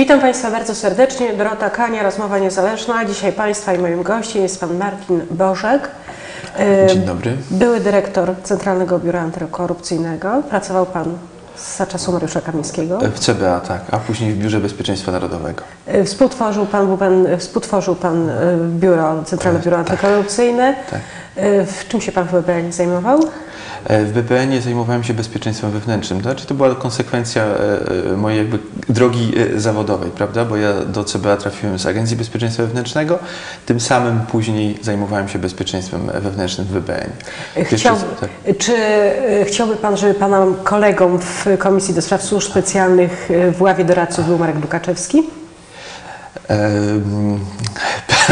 Witam Państwa bardzo serdecznie. Dorota Kania, rozmowa niezależna. Dzisiaj Państwa i moim gościem jest Pan Martin Bożek. Dzień dobry. Były dyrektor Centralnego Biura Antykorupcyjnego. Pracował Pan za czasów Mariusza Kamińskiego. W CBA, tak, a później w Biurze Bezpieczeństwa Narodowego. E, Współtworzył Pan, był pan, współtworzył pan biuro, Centralne Biuro Antykorupcyjne. tak. W czym się Pan w BPN zajmował? E, W BPN-ie zajmowałem się bezpieczeństwem wewnętrznym. To znaczy, to była konsekwencja e, e, mojej jakby drogi zawodowej, prawda? Bo ja do CBA trafiłem z Agencji Bezpieczeństwa Wewnętrznego, tym samym później zajmowałem się bezpieczeństwem wewnętrznym w BPN. Chciał, tak. Czy chciałby Pan, żeby Pana kolegą w Komisji do Spraw Służb Specjalnych w ławie doradców był Marek Dukaczewski?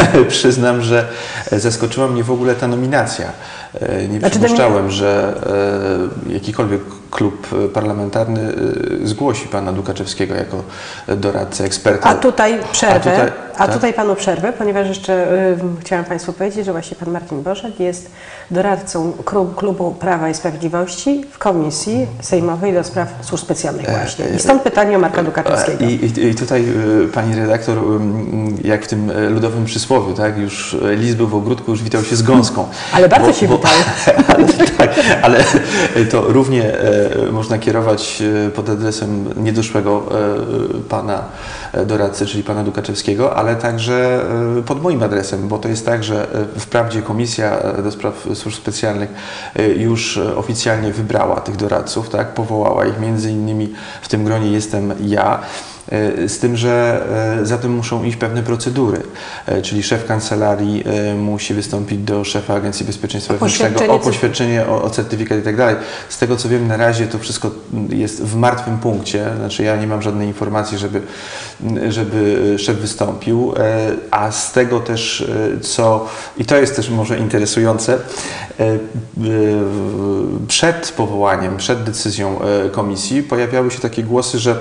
Przyznam, że zaskoczyła mnie w ogóle ta nominacja. E, Nie Znaczy, przypuszczałem, że e, jakikolwiek klub parlamentarny e, zgłosi pana Dukaczewskiego jako doradcę, eksperta. A tutaj przerwę, a tutaj- tutaj, tak? panu przerwę, ponieważ jeszcze y, chciałam Państwu powiedzieć, że właśnie pan Marcin Bożek jest doradcą klubu Prawa i Sprawiedliwości w Komisji Sejmowej do Spraw Służb Specjalnych właśnie. I stąd pytanie o Marka Dukaczewskiego. I, i, I tutaj y, pani redaktor, jak w tym y, ludowym przysłowiu, tak, już y, lis był w ogródku, już witał się z gąską. Ale bardzo się witał. ale, tak, ale to równie e, można kierować e, pod adresem niedoszłego e, pana e, doradcy, czyli pana Dukaczewskiego, ale także e, pod moim adresem, bo to jest tak, że e, wprawdzie Komisja e, do Spraw Służb Specjalnych e, już e, oficjalnie wybrała tych doradców, tak, powołała ich, między innymi w tym gronie jestem ja. E, Z tym, że e, za tym muszą iść pewne procedury, E, czyli szef kancelarii musi wystąpić do szefa Agencji Bezpieczeństwa Wewnętrznego o poświadczenie, o, o certyfikat i tak dalej. Z tego co wiem, na razie to wszystko jest w martwym punkcie, znaczy ja nie mam żadnej informacji, żeby, żeby szef wystąpił, a z tego też co, i to jest też może interesujące, przed powołaniem, przed decyzją komisji pojawiały się takie głosy, że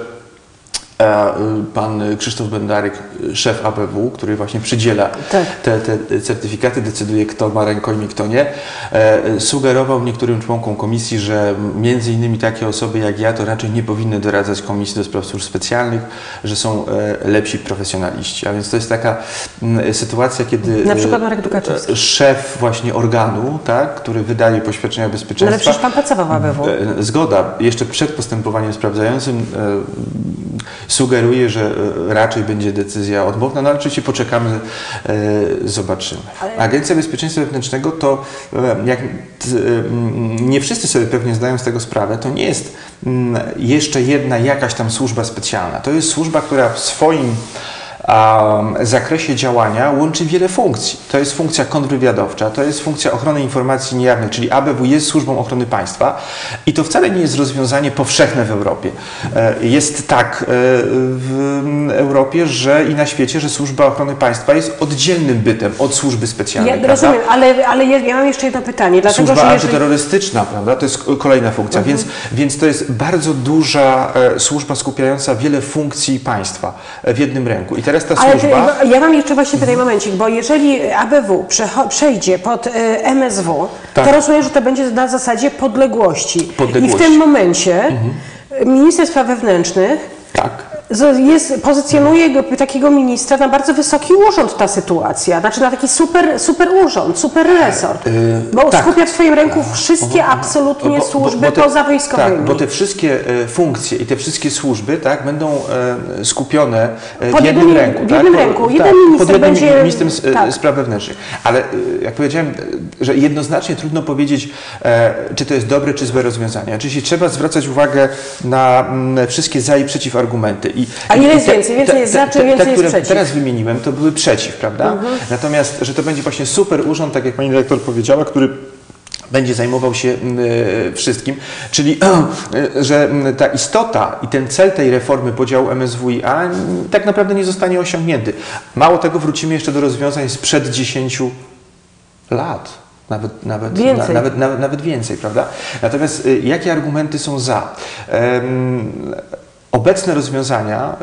Pan Krzysztof Bendaryk, szef ABW, który właśnie przydziela Tak. te, te certyfikaty, decyduje kto ma rękojmi, kto nie, e, sugerował niektórym członkom komisji, że między innymi takie osoby jak ja to raczej nie powinny doradzać Komisji do Spraw Służb Specjalnych, że są e, lepsi profesjonaliści. A więc to jest taka sytuacja, kiedy Na przykład e, Marek Dukaczewski. e, szef właśnie organu, tak, który wydaje poświadczenia No bezpieczeństwa, ale przecież Pan pracował w ABW. E, Zgoda. Jeszcze przed postępowaniem sprawdzającym e, sugeruje, że e, raczej będzie decyzja odmowna, no ale oczywiście poczekamy, e, zobaczymy. Agencja Bezpieczeństwa Wewnętrznego to, e, jak nie wszyscy sobie pewnie zdają z tego sprawę, to nie jest jeszcze jedna jakaś tam służba specjalna. To jest służba, która w swoim zakresie działania łączy wiele funkcji. To jest funkcja kontrwywiadowcza, to jest funkcja ochrony informacji niejawnych, czyli ABW jest służbą ochrony państwa i to wcale nie jest rozwiązanie powszechne w Europie. E, Jest tak e, w Europie, że i na świecie, że służba ochrony państwa jest oddzielnym bytem od służby specjalnej. Ja prawda? rozumiem, ale, ale ja, ja mam jeszcze jedno pytanie. Dlatego, Służba że jeżeli... Mhm. antyterrorystyczna, prawda? To jest kolejna funkcja, więc, więc to jest bardzo duża e, służba skupiająca wiele funkcji państwa w jednym ręku. I teraz ta Ale służba... ty, ja mam jeszcze właśnie pytanie momencik, bo jeżeli ABW przejdzie pod y, MSW, Tak. to rozumiem, że to będzie na zasadzie podległości. Podległości. I w tym momencie minister spraw wewnętrznych Tak. Jest, pozycjonuje go, takiego ministra na bardzo wysoki urząd ta sytuacja, znaczy na taki super, super urząd, super resort, Yy, bo tak. skupia w swoim ręku wszystkie absolutnie służby te- pozawojskowymi. Tak, bo te wszystkie e, funkcje i te wszystkie służby tak, będą e, skupione e, Pod w jednym jednym- ręku. w tak? jednym Po- ręku. tak, Jeden minister pod jednym będzie- ministrem e, tak. spraw wewnętrznych. Ale e, jak powiedziałem, e, że jednoznacznie trudno powiedzieć, e, czy to jest dobre, czy złe rozwiązanie. Oczywiście trzeba zwracać uwagę na mm, wszystkie za i przeciw argumenty. I, A ile jest więcej? Więcej jest za, czy więcej te, jest które przeciw? teraz wymieniłem, to były przeciw, prawda? Natomiast, że to będzie właśnie super urząd, tak jak pani dyrektor powiedziała, który będzie zajmował się mm, e, wszystkim, czyli e, że mm, ta istota i ten cel tej reformy podziału MSWiA tak naprawdę nie zostanie osiągnięty. Mało tego, wrócimy jeszcze do rozwiązań sprzed 10 lat. Nawet, nawet, Więcej. Na, nawet, nawet, nawet więcej, prawda? Natomiast y, jakie argumenty są za? Obecne rozwiązania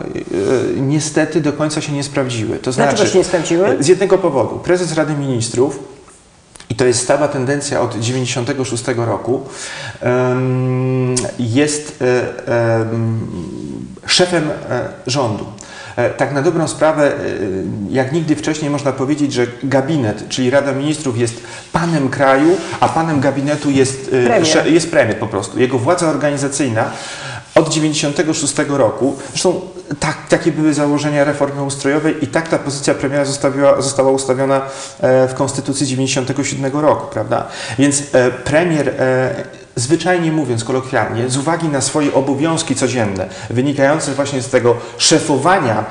y, niestety do końca się nie sprawdziły. To Dlaczego znaczy, się nie sprawdziły? Z jednego powodu. Prezes Rady Ministrów i to jest stała tendencja od 96 roku. Jest e, em, szefem e, rządu. E, Tak na dobrą sprawę, jak nigdy wcześniej można powiedzieć, że gabinet, czyli Rada Ministrów jest panem kraju, a panem gabinetu jest Premier. jest premier po prostu. Jego władza organizacyjna od 96 roku, zresztą tak, takie były założenia reformy ustrojowej i tak ta pozycja premiera zostawiła, została ustawiona e, w Konstytucji 97 roku, prawda? Więc e, premier e, zwyczajnie mówiąc, kolokwialnie, z uwagi na swoje obowiązki codzienne, wynikające właśnie z tego szefowania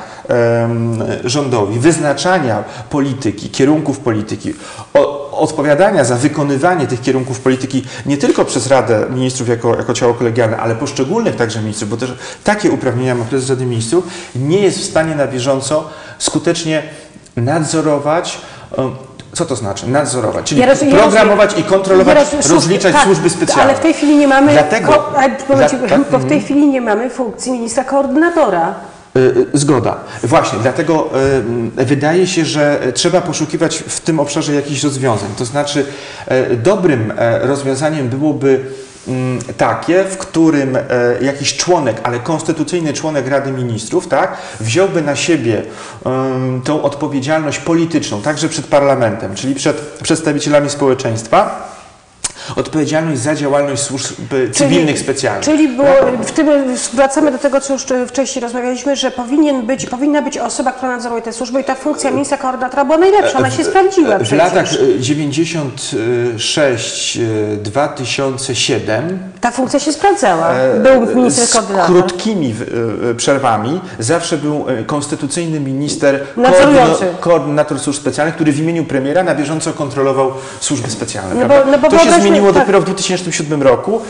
rządowi, wyznaczania polityki, kierunków polityki, odpowiadania za wykonywanie tych kierunków polityki nie tylko przez Radę Ministrów jako, jako ciało kolegialne, ale poszczególnych także ministrów, bo też takie uprawnienia ma prezes Rady Ministrów, nie jest w stanie na bieżąco skutecznie nadzorować em, co to znaczy? Nadzorować, czyli programować i kontrolować, rozliczać tak, służby specjalne. Ale w tej chwili nie mamy. Dlatego- ko- momencik, dla- tak, bo w tej chwili nie mamy funkcji ministra koordynatora. Y, Zgoda. Właśnie, dlatego y, wydaje się, że trzeba poszukiwać w tym obszarze jakichś rozwiązań. To znaczy, y, dobrym y, rozwiązaniem byłoby mm, takie, w którym e, jakiś członek, ale konstytucyjny członek Rady Ministrów, tak, wziąłby na siebie tą odpowiedzialność polityczną, także przed parlamentem, czyli przed przedstawicielami społeczeństwa, odpowiedzialność za działalność służb e, cywilnych specjalnych. Czyli było, w tym wracamy do tego, co już wcześniej rozmawialiśmy, że powinien być, powinna być osoba, która nadzoruje te służby i ta funkcja ministra koordynatora była najlepsza, ona się sprawdziła W przecież. latach e, 96-2007 Ta funkcja się sprawdzała. e, Był minister z koordynator. krótkimi w- e, przerwami zawsze był e, konstytucyjny minister koordynator służb specjalnych, który w imieniu premiera na bieżąco kontrolował służby specjalne. No bo- no bo to się zmieniło tak. dopiero w 2007 roku.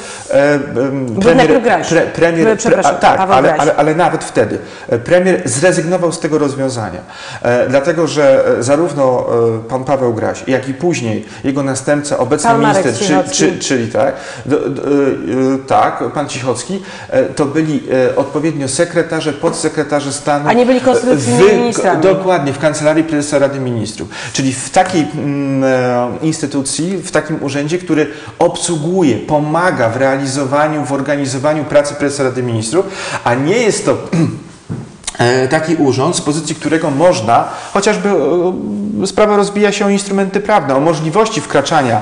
Graś. pre, premier, przepraszam, a, tak, ale, ale, ale nawet wtedy premier zrezygnował z tego rozwiązania, dlatego że zarówno pan Paweł Graś, jak i później jego następca, obecny Pan minister, czy, czy, czyli tak, do, do, tak, pan Cichocki, e, to byli e, odpowiednio sekretarze, podsekretarze stanu. A nie byli konstytucyjnymi w- ministrami. Dokładnie, w Kancelarii Prezesa Rady Ministrów. Czyli w takiej mm, e, instytucji, w takim urzędzie, który obsługuje, pomaga w realizowaniu, w organizowaniu pracy Prezesa Rady Ministrów, a nie jest to e, taki urząd, z pozycji którego można, chociażby e, sprawa rozbija się o instrumenty prawne, o możliwości wkraczania e,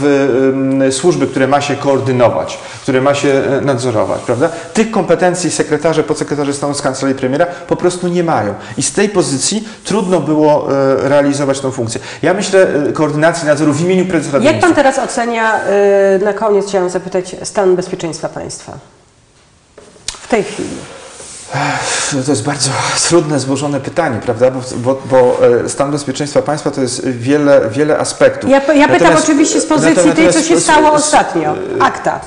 w służby, które ma się koordynować, które ma się e, nadzorować, prawda? Tych kompetencji sekretarze, podsekretarze stanu z kancelarii premiera po prostu nie mają. I z tej pozycji trudno było realizować tą funkcję. Ja myślę koordynacji nadzoru w imieniu Rady Jak pan teraz ocenia, na koniec chciałam zapytać, stan bezpieczeństwa państwa? W tej chwili. To jest bardzo trudne, złożone pytanie, prawda? Bo, bo, bo e, stan bezpieczeństwa państwa to jest wiele, wiele aspektów. Ja, ja pytam Natomiast- oczywiście z pozycji tej, co się stało ostatnio. Akta.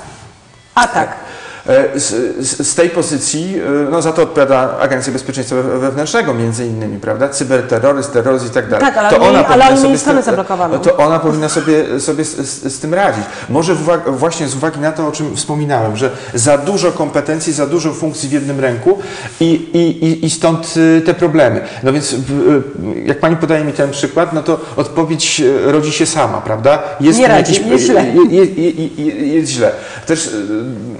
Atak. E, Z, z, tej pozycji e, no, za to odpowiada Agencja Bezpieczeństwa We- Wewnętrznego między innymi, prawda? Cyberterroryzm, terroryzm i tak dalej. Tak, ale to oni- ale oni sobie z stronę tym- zablokowaną. To ona powinna sobie, sobie z, z, z tym radzić. Może właśnie z uwagi na to, o czym wspominałem, że za dużo kompetencji, za dużo funkcji w jednym ręku i, i, i, stąd y, te problemy. No więc w- y, jak Pani podaje mi ten przykład, no to odpowiedź y, rodzi się sama, prawda? Jest Nie radzi, jakiś- jest źle. je- je- je- je- jest źle. Też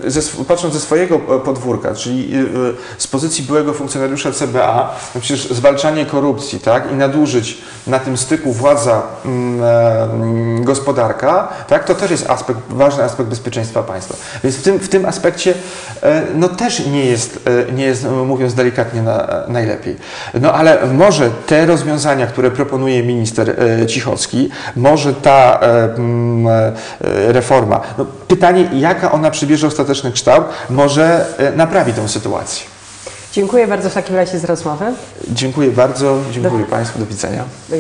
y, ze, patrząc ze swojego e, podwórka, czyli y, y, z pozycji byłego funkcjonariusza CBA, no przecież zwalczanie korupcji tak, i nadużyć na tym styku władza mm, e, gospodarka, tak, to też jest aspekt, ważny aspekt bezpieczeństwa państwa. Więc w tym, w tym aspekcie e, no, też nie jest, e, nie jest, mówiąc delikatnie, na, najlepiej. No ale może te rozwiązania, które proponuje minister e, Cichocki, może ta e, mm, e, reforma, no, pytanie, jaka ona przybierze ostateczny kształt, może e, naprawi tę sytuację. Dziękuję bardzo w takim razie za rozmowę. Dziękuję bardzo, dziękuję Państwu, do widzenia. Do